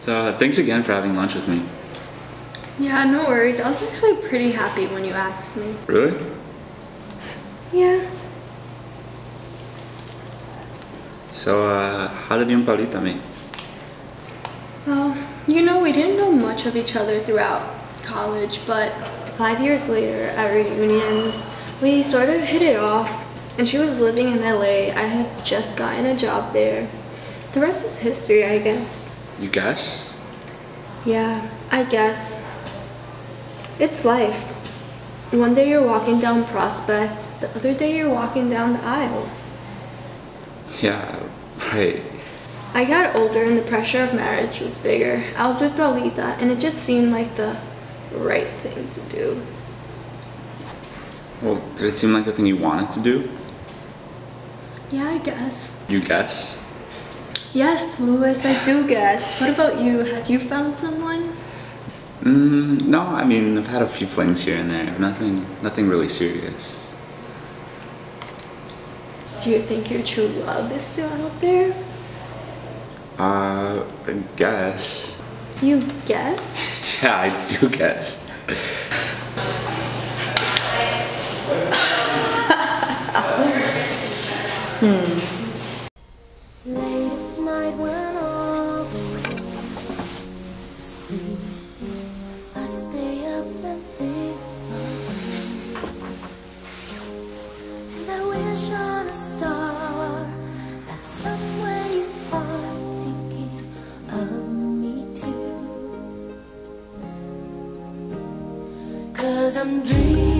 So uh, thanks again for having lunch with me. Yeah, no worries. I was actually pretty happy when you asked me. Really? Yeah. So uh, how did you and Paulita meet? Well, you know, we didn't know much of each other throughout college, but five years later at reunions, we sort of hit it off. And she was living in LA. I had just gotten a job there. The rest is history, I guess. You guess? Yeah, I guess. It's life. One day you're walking down Prospect, the other day you're walking down the aisle. Yeah, right. I got older and the pressure of marriage was bigger. I was with Paulita and it just seemed like the right thing to do. Well, did it seem like the thing you wanted to do? Yeah, I guess. You guess? Yes, Louis, I do guess. What about you? Have you found someone? Mm, no, I mean I've had a few flings here and there. Nothing, nothing really serious. Do you think your true love is still out there? Uh, I guess. You guess? Yeah, I do guess. Late wish on a star that somewhere you are thinking of me too. Cause I'm dreaming.